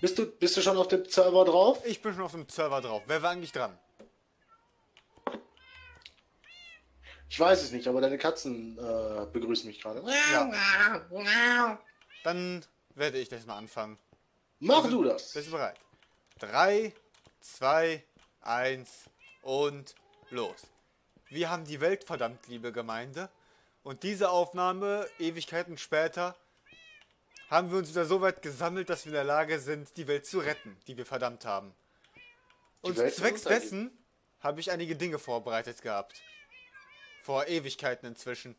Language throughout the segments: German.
Bist du, bist du schon auf dem Server drauf? Ich bin schon auf dem Server drauf. Wer war eigentlich dran? Ich weiß es nicht, aber deine Katzen äh, begrüßen mich gerade. Ja. Dann werde ich das mal anfangen. Mach Also, du das. Bist du bereit? 3, 2, 1 und los. Wir haben die Welt verdammt, liebe Gemeinde. Und diese Aufnahme, Ewigkeiten später, haben wir uns wieder so weit gesammelt, dass wir in der Lage sind, die Welt zu retten, die wir verdammt haben. Und zwecks dessen habe ich einige Dinge vorbereitet gehabt. Vor Ewigkeiten inzwischen.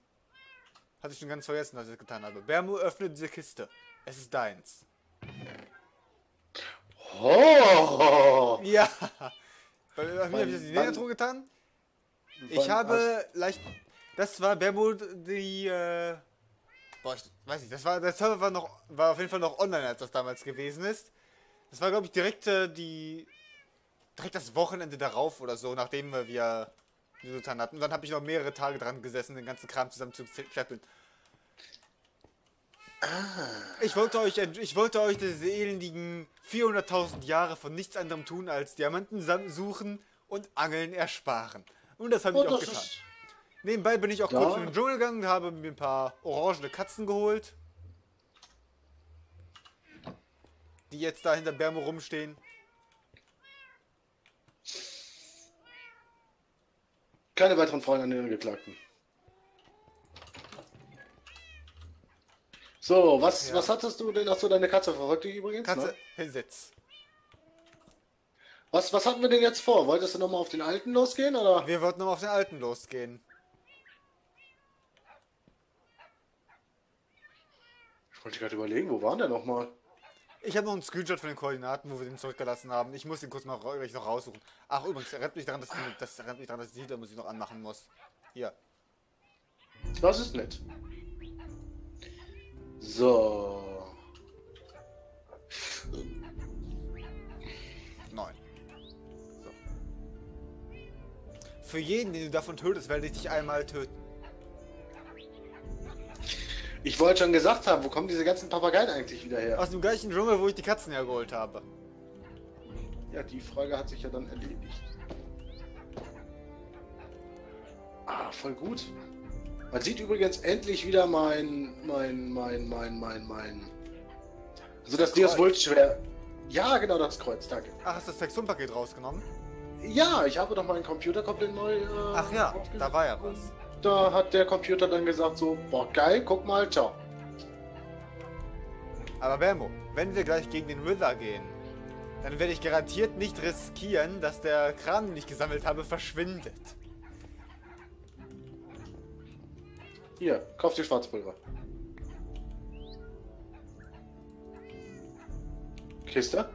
Hatte ich schon ganz vergessen, dass ich das getan habe. Bermu, öffne diese Kiste. Es ist deins. Oh! Ja. Bei bei mir habe ich das in die getan. Ich habe leicht. Das war Bermud die. Äh, boah, ich weiß nicht. Das war der Server war noch war auf jeden Fall noch online, als das damals gewesen ist. Das war glaube ich direkt äh, die direkt das Wochenende darauf oder so, nachdem wir wir die getan hatten. Dann habe ich noch mehrere Tage dran gesessen, den ganzen Kram zusammen zu schleppen. Ich wollte euch, ich wollte euch diese elendigen 400.000 Jahre von nichts anderem tun als Diamanten suchen und Angeln ersparen. Und das habe Oh, ich auch getan. ist- Nebenbei bin ich auch Ja. kurz in den Dschungel gegangen, habe mir ein paar orangene Katzen geholt. Die jetzt da hinter Bermo rumstehen. Keine weiteren Fragen an den Angeklagten. So, was, Ja. was hattest du denn? Hast du deine Katze verfolgt dich übrigens? Katze, Ne? hinsetz. Was, was hatten wir denn jetzt vor? Wolltest du nochmal auf den alten losgehen oder? Wir wollten noch auf den alten losgehen. Wollte gerade überlegen, wo waren der nochmal? Ich habe noch einen Screenshot von den Koordinaten, wo wir den zurückgelassen haben. Ich muss den kurz mal gleich noch raussuchen. Ach, übrigens, erinnert mich daran, dass, die- das erinnert mich daran, dass die Liedermusik noch anmachen muss. Hier. Das ist nett. So. Neun. So. Für jeden, den du davon tötest, werde ich dich einmal töten. Ich wollte schon gesagt haben, wo kommen diese ganzen Papageien eigentlich wieder her? Aus dem gleichen Dschungel, wo ich die Katzen hergeholt habe. Ja, die Frage hat sich ja dann erledigt. Ah, voll gut. Man sieht übrigens endlich wieder mein, mein, mein, mein, mein, mein. Also das Dios Kreuz. Vult schwer. Ja, genau das Kreuz, danke. Ach, hast du das Texturenpaket rausgenommen? Ja, ich habe doch meinen Computer komplett neu. Äh, Ach ja, da war ja was. Da hat der Computer dann gesagt so, boah geil, guck mal, ciao. Aber Bermo, wenn wir gleich gegen den Wither gehen, dann werde ich garantiert nicht riskieren, dass der Kram, den ich gesammelt habe, verschwindet. Hier, kauf dir Schwarzpulver. Kiste?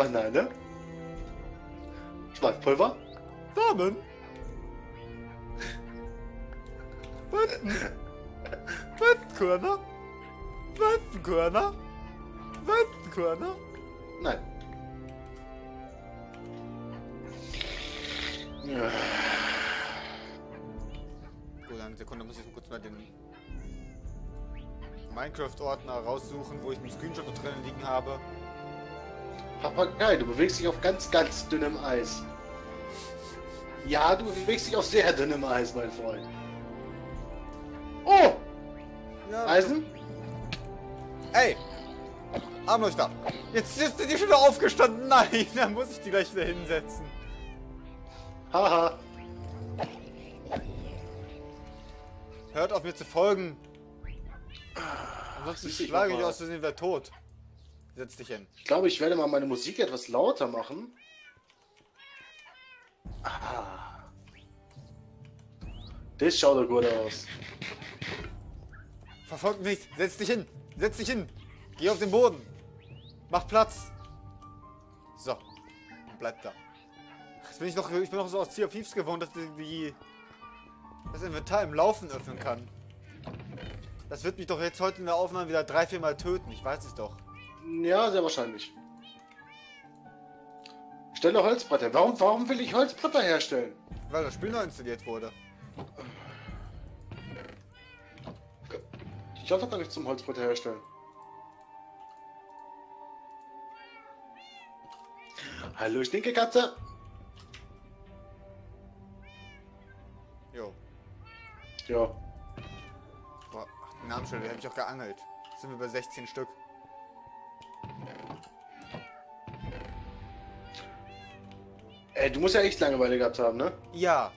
Banane? Schwarzpulver? Samen? Wetten? Wettenkörner? Wettenkörner? Wettenkörner? Nein. Ja. Gut, eine Sekunde muss ich kurz mal den Minecraft-Ordner raussuchen, wo ich einen Screenshot da drin liegen habe. Papagei, du bewegst dich auf ganz, ganz dünnem Eis. Ja, du bewegst dich auf sehr dünnem Eis, mein Freund. Oh! Ja, Eisen? Ey! Armleuchter! Jetzt jetzt sind die schon wieder aufgestanden! Nein, da muss ich die gleich wieder hinsetzen. Haha. Hört auf mir zu folgen! Ansonsten du, ich schlage ich aus Versehen wieder tot. Setz dich hin. Ich glaube, ich werde mal meine Musik etwas lauter machen. Ah. Das schaut doch gut aus. Verfolgt mich nicht! Setz dich hin! Setz dich hin! Geh auf den Boden! Mach Platz! So. Und bleib da. Jetzt bin ich noch, ich bin noch so aus Sea of Thieves gewohnt, dass die, die das Inventar im Laufen öffnen kann. Das wird mich doch jetzt heute in der Aufnahme wieder drei, vier Mal töten. Ich weiß es doch. Ja, sehr wahrscheinlich. Stelle Holzbretter. Warum, warum will ich Holzbretter herstellen? Weil das Spiel neu installiert wurde. Ich habe doch gar nichts zum Holzbretter herstellen. Hallo, Stinke Katze. Jo. Ja. Boah, ach, die Namensschilder, die hab ich auch geangelt. Jetzt sind wir bei 16 Stück. Ey, du musst ja echt Langeweile gehabt haben, ne? Ja.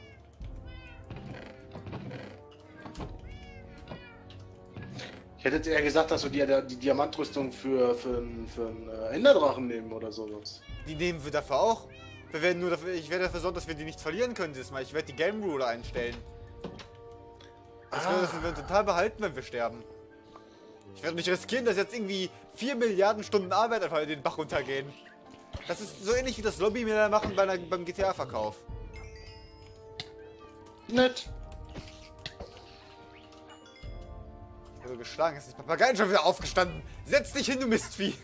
Ich hätte jetzt eher gesagt, dass du dir die, die Diamantrüstung für, für, einen- für einen äh, Enderdrachen nehmen oder sowas. Die nehmen wir dafür auch. Wir werden nur dafür, ich werde dafür sorgen, dass wir die nicht verlieren können dieses Mal. Ich werde die Game Rule einstellen. Das Ah. müssen wir total behalten, wenn wir sterben. Ich werde nicht riskieren, dass jetzt irgendwie 4 Milliarden Stunden Arbeit einfach in den Bach runtergehen. Das ist so ähnlich wie das Lobby mir da machen bei einer, beim GTA-Verkauf. Nett. Also geschlagen ist das Papagei schon wieder aufgestanden. Setz dich hin, du Mistvieh.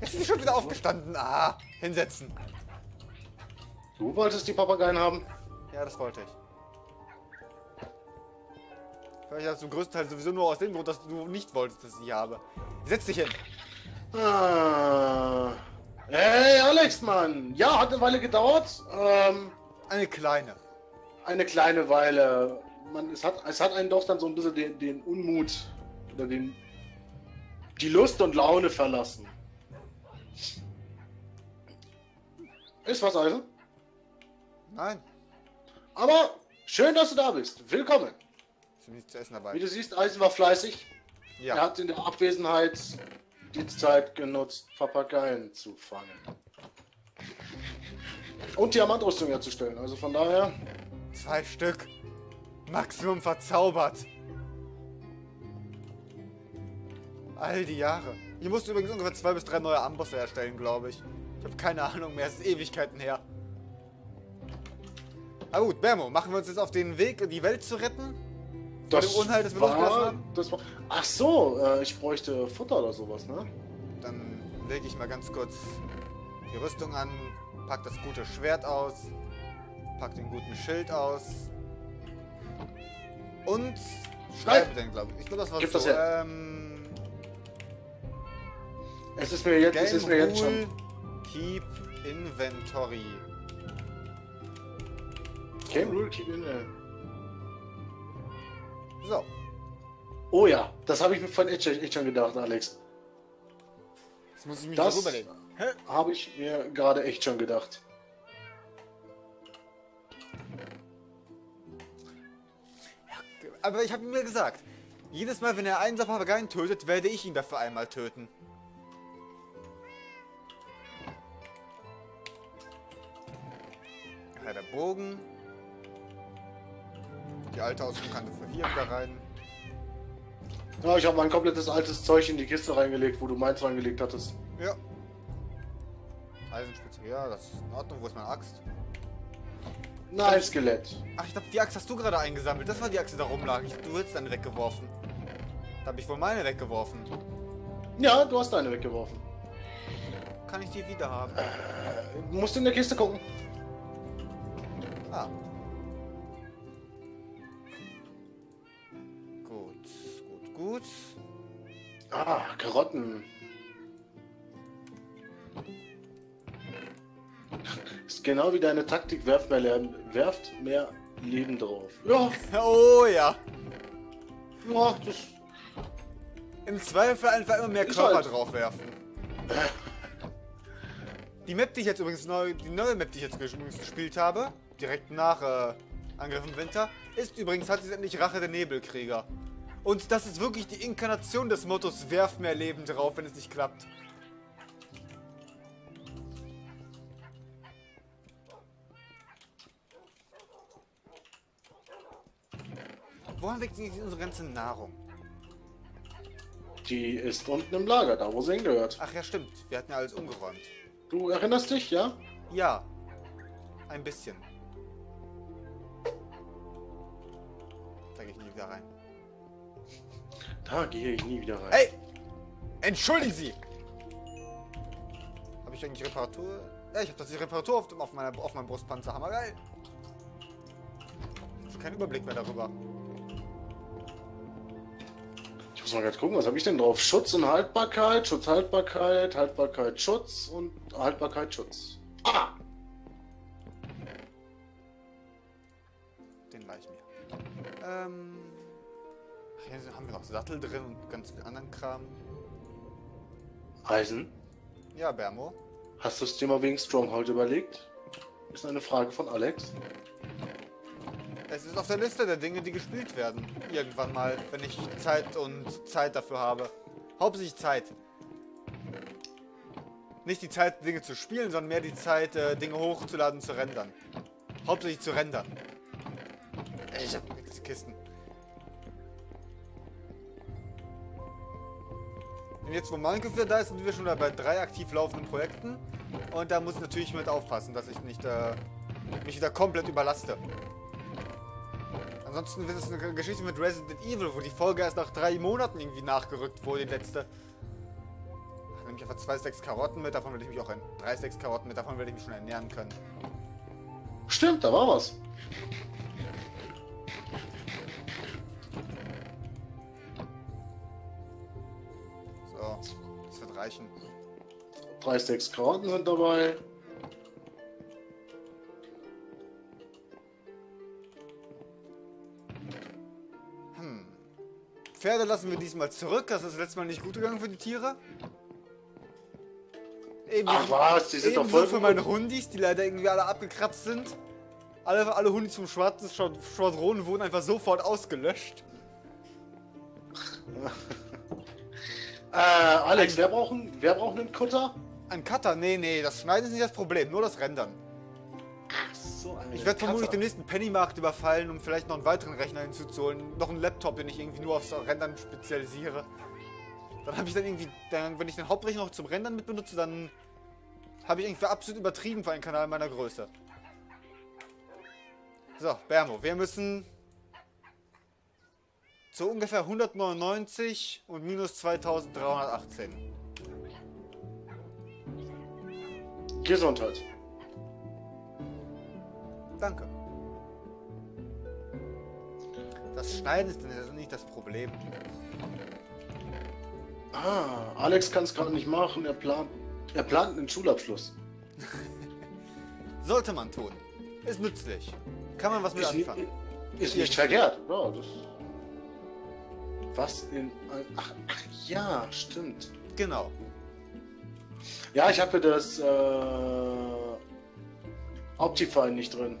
Jetzt ist sie schon wieder aufgestanden. Ah, hinsetzen. Du wolltest die Papageien haben? Ja, das wollte ich. Vielleicht hast du zum größten Teil sowieso nur aus dem Grund, dass du nicht wolltest, dass ich sie habe. Setz dich hin. Ah. Hey, Alex, Mann. Ja, hat eine Weile gedauert. Ähm, Eine kleine. eine kleine Weile. Man, es, hat, es hat einen doch dann so ein bisschen den, den Unmut oder den, die Lust und Laune verlassen. Ist was also? Nein. Aber schön, dass du da bist. Willkommen. Ist nichts zu essen dabei. Wie du siehst, Eisen war fleißig. Er Ja. hat in der Abwesenheit die Zeit genutzt, Papageien zu fangen. Und Diamantrüstung herzustellen. Also von daher. Zwei Stück. Maximum verzaubert. All die Jahre. Hier musst du übrigens ungefähr zwei bis drei neue Ambosse erstellen, glaube ich. Ich habe keine Ahnung mehr. Es ist Ewigkeiten her. Aber gut, Bermo, machen wir uns jetzt auf den Weg, die Welt zu retten? Vor dem Unheil, das wir losgelassen war, haben? das war. Ach so, äh, ich bräuchte Futter oder sowas, ne? Dann lege ich mal ganz kurz die Rüstung an, pack das gute Schwert aus, pack den guten Schild aus und schreibe den, glaube ich. Ich glaube, das war Gib so. das her. Ähm, Es ist mir jetzt, es ist mir jetzt schon. Keep Inventory. Game Rule Keep in. Oh ja, das habe ich mir von echt, schon gedacht, Alex. jetzt muss ich mich Das- das überlegen. Hä? Habe ich mir gerade echt schon gedacht. Aber ich habe mir gesagt, jedes Mal, wenn er einen Papageien tötet, werde ich ihn dafür einmal töten. Ja, der Bogen. Die alte kann für hier wieder rein. Ja, ich habe mein komplettes altes Zeug in die Kiste reingelegt, wo du meins reingelegt hattest. Ja. Eisenspitze, ja, das ist in Ordnung. Wo ist meine Axt? Nein, Skelett. Ach, ich glaube, die Axt hast du gerade eingesammelt. Das war die Axt, die da rumlag. Ich, du hättest deine weggeworfen. Da habe ich wohl meine weggeworfen. Ja, du hast deine weggeworfen. Kann ich die wieder haben? Du musst in der Kiste gucken. Ah. Gut. Ah, Karotten. Ist genau wie deine Taktik, werft mehr, Leben, werft mehr Leben drauf. Ja, Oh ja. ja, das. Im Zweifel einfach immer mehr Körper halt. draufwerfen. Die Map, die ich jetzt übrigens neu, die neue Map, die ich jetzt übrigens gespielt habe, direkt nach äh, Angriff im Winter, ist übrigens hat sie endlich Rache der Nebelkrieger. Und das ist wirklich die Inkarnation des Mottos, werft mehr Leben drauf, wenn es nicht klappt. Woran liegt eigentlich unsere ganze Nahrung? Die ist unten im Lager, da wo sie hingehört. Ach ja, stimmt. Wir hatten ja alles umgeräumt. Du erinnerst dich, ja? Ja. Ein bisschen. Da gehe ich nie wieder rein. Da gehe ich nie wieder rein. Ey! Entschuldigen Sie! Habe ich eigentlich Reparatur? Ja, ich habe tatsächlich Reparatur auf, dem- auf, meiner, auf meinem Brustpanzer. Hammergeil. Ich habe keinen Überblick mehr darüber. muss mal gerade gucken, was habe ich denn drauf? Schutz und Haltbarkeit, Schutz, Haltbarkeit, Haltbarkeit, Schutz und Haltbarkeit, Schutz. Ah! Den leih ich mir. Ähm. Hier haben wir noch Sattel drin und ganz viel anderen Kram. Eisen, Ja, Bermo. hast du das Thema wegen Stronghold überlegt? Ist eine Frage von Alex. Es ist auf der Liste der Dinge, die gespielt werden. Irgendwann mal, wenn ich Zeit und Zeit dafür habe. Hauptsächlich Zeit. Nicht die Zeit, Dinge zu spielen, sondern mehr die Zeit, äh, Dinge hochzuladen zu rendern. Hauptsächlich zu rendern. Ey, Ich hab Kisten. Und jetzt, wo Minecraft wieder da ist, sind wir schon bei drei aktiv laufenden Projekten. Und da muss ich natürlich mit aufpassen, dass ich nicht äh, mich wieder komplett überlaste. Ansonsten wird es eine Geschichte mit Resident Evil, wo die Folge erst nach drei Monaten irgendwie nachgerückt wurde, die letzte. Ach, nehme ich einfach zwei Stacks Karotten mit, davon werde ich mich auch ein. Drei Stacks Karotten mit, davon werde ich mich schon ernähren können. Stimmt, da war was. Reichen. Drei Stacks Karotten sind dabei. Hm. Pferde lassen wir diesmal zurück, das ist letztes Mal nicht gut gegangen für die Tiere. Eben, Ach was, die sind doch voll für meine Hundis, die leider irgendwie alle abgekratzt sind. Alle, alle Hundis vom schwarzen Schwa- Schwadron wurden einfach sofort ausgelöscht. Äh, Alex, wer braucht, einen, wer braucht einen Kutter? Ein Cutter? Nee, nee, das Schneiden ist nicht das Problem, nur das Rendern. So eine Ich werde vermutlich Cutter. den nächsten Pennymarkt überfallen, um vielleicht noch einen weiteren Rechner hinzuzuholen. Noch einen Laptop, den ich irgendwie nur aufs Rendern spezialisiere. Dann habe ich dann irgendwie, dann, wenn ich den Hauptrechner noch zum Rendern mit benutze, dann habe ich irgendwie absolut übertrieben für einen Kanal meiner Größe. So, Bermo, wir müssen zu ungefähr 199 und minus 2318. Gesundheit. Danke. Das Schneiden ist dann nicht das Problem. Ah, Alex kann es gerade nicht machen. Er plant, er plant einen Schulabschluss. Sollte man tun. Ist nützlich. Kann man was mit Ist, anfangen. ist nicht verkehrt. Ja, das. Was in. Ach, ach ja, stimmt. Genau. Ja, ich habe das äh, Optifine nicht drin.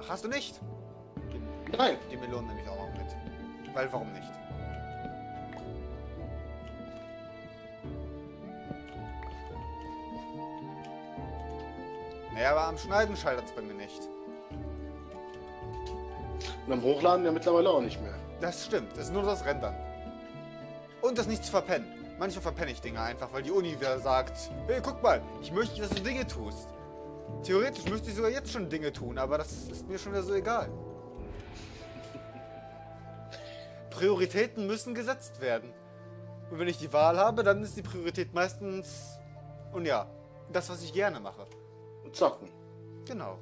Ach, hast du nicht? Nein. Die Melonen nehme ich auch noch mit. Weil, warum nicht? Naja, aber am Schneiden scheitert es bei mir nicht. Und am Hochladen ja mittlerweile auch nicht mehr. Das stimmt, das ist nur das Rendern. Und das nicht zu verpennen. Manchmal verpenne ich Dinge einfach, weil die Uni wieder sagt, hey, guck mal, ich möchte, dass du Dinge tust. Theoretisch müsste ich sogar jetzt schon Dinge tun, aber das ist mir schon wieder so egal. Prioritäten müssen gesetzt werden. Und wenn ich die Wahl habe, dann ist die Priorität meistens, und ja, das, was ich gerne mache. Und zocken. Genau.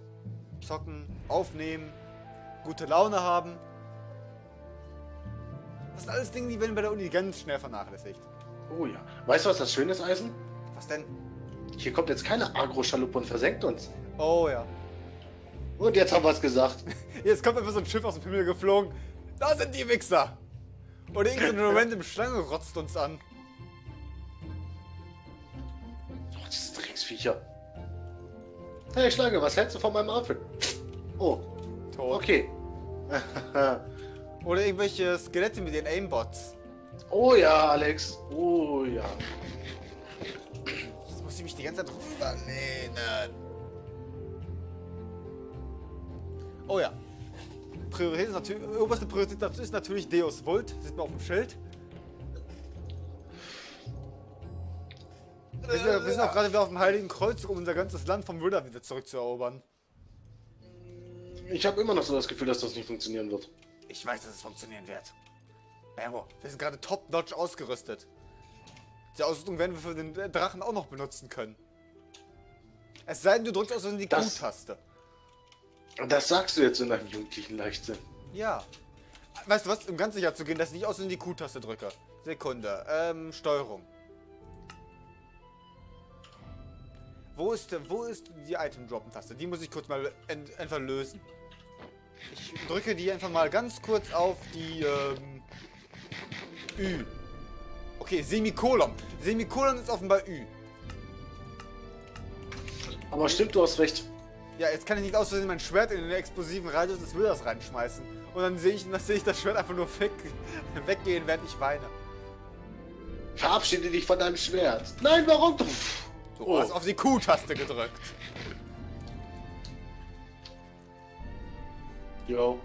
Zocken, aufnehmen, gute Laune haben. Das sind alles Dinge, die werden bei der Uni ganz schnell vernachlässigt. Oh ja. Weißt du, was das Schöne ist, Eisen? Was denn? Hier kommt jetzt keine Agro-Schaluppe und versenkt uns. Oh ja. Und jetzt haben wir es gesagt. Jetzt kommt einfach so ein Schiff aus dem Himmel geflogen. Da sind die Wichser! Oder irgendeine random Schlange rotzt uns an. Oh, diese Drecksviecher. Hey Schlange, was hältst du von meinem Outfit? Oh, Tot. okay. Oder irgendwelche Skelette mit ihren Aimbots. oh ja, Alex. Oh ja. Jetzt muss ich mich die ganze Zeit rüberlehnen. Oh ja. Priorität ist natürlich, oberste Priorität dazu ist natürlich Deus Vult. Sieht man auf dem Schild. Wir sind, wir sind auch gerade wieder auf dem Heiligen Kreuz, um unser ganzes Land vom Ritter wieder zurückzuerobern. Ich habe immer noch so das Gefühl, dass das nicht funktionieren wird. Ich weiß, dass es funktionieren wird. Bero, wir sind gerade top-notch ausgerüstet. Die Ausrüstung werden wir für den Drachen auch noch benutzen können. Es sei denn, du drückst aus die Q-Taste. Das sagst du jetzt in deinem jugendlichen Leichtsinn. Ja. Weißt du was? Um ganz sicher zu gehen, dass ich nicht aus in die Q-Taste drücke. Sekunde. Ähm, Steuerung. Wo ist, wo ist die Item-Droppen-Taste? Die muss ich kurz mal einfach lösen. Ich drücke die einfach mal ganz kurz auf die, ähm, Ü. Okay, Semikolon. Semikolon ist offenbar Ü. Aber stimmt, du hast recht. Ja, jetzt kann ich nicht aus Versehen mein Schwert in den explosiven Radius des Wilders reinschmeißen. Und dann sehe ich, dann sehe ich das Schwert einfach nur weg, weggehen, während ich weine. Verabschiede dich von deinem Schwert. Nein, warum? Du oh. hast auf die Q-Taste gedrückt. Jo.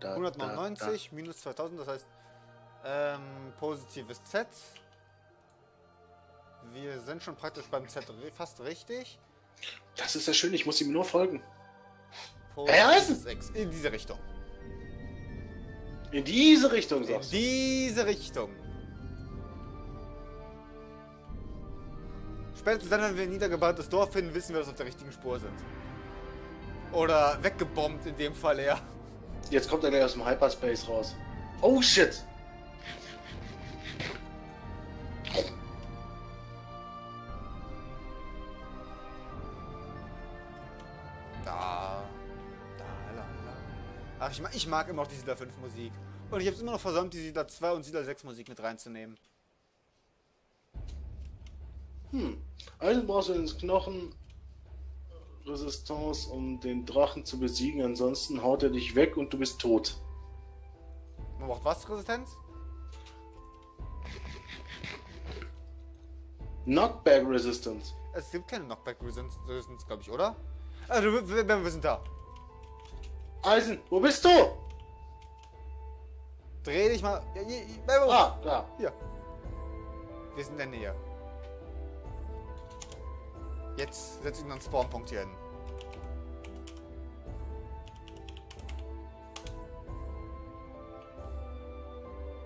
Da, 199 minus 2000, das heißt ähm, positives Z. Wir sind schon praktisch beim Z fast richtig. Das ist ja schön, ich muss ihm nur folgen. Positives X. In diese Richtung. In diese Richtung, sagst In diese Richtung. Spätestens dann, wenn wir ein niedergebranntes Dorf finden, wissen wir, dass wir auf der richtigen Spur sind. Oder weggebombt in dem Fall eher. Jetzt kommt er gleich aus dem Hyperspace raus. Oh shit! Mag, ich mag immer noch die Siedler 5 Musik. Und ich habe es immer noch versäumt, die Siedler 2 und Siedler 6 Musik mit reinzunehmen. Hm. Also brauchst du ins Knochen Resistance, um den Drachen zu besiegen. Ansonsten haut er dich weg und du bist tot. Man braucht was Resistenz? Knockback Resistance. Es gibt keine Knockback Resistance, glaube ich, oder? Also, wir, wir sind da. Eisen, wo bist du? Dreh dich mal. Ja, hier, ah, da. Hier. Wir sind in der Nähe. Jetzt setze ich noch einen Spawnpunkt hier hin.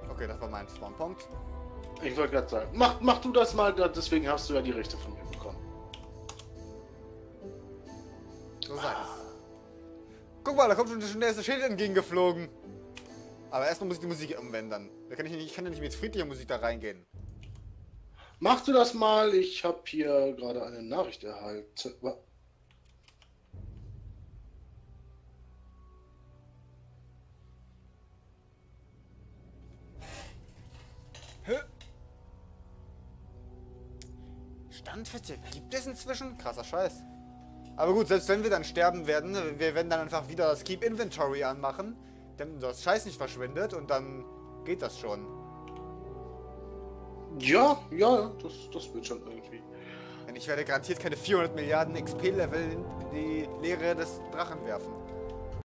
Okay, das war mein Spawnpunkt. Ich wollte gerade sagen, mach, mach du das mal, deswegen hast du ja die Rechte von mir bekommen. So. Ah. Guck mal, da kommt schon der erste Schild entgegengeflogen. Aber erstmal muss ich die Musik umwenden. Da kann ich, nicht, ich kann ja nicht mit friedlicher Musik da reingehen. Mach du das mal, ich habe hier gerade eine Nachricht erhalten. Standfeste gibt es inzwischen? Krasser Scheiß. Aber gut, selbst wenn wir dann sterben werden, wir werden dann einfach wieder das Keep Inventory anmachen, damit das Scheiß nicht verschwindet und dann geht das schon. Ja, ja, das, das wird schon irgendwie. Denn ich werde garantiert keine 400 Milliarden XP-Level in die Leere des Drachen werfen.